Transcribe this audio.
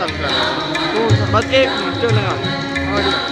कर तो बस एक मिनट लगा और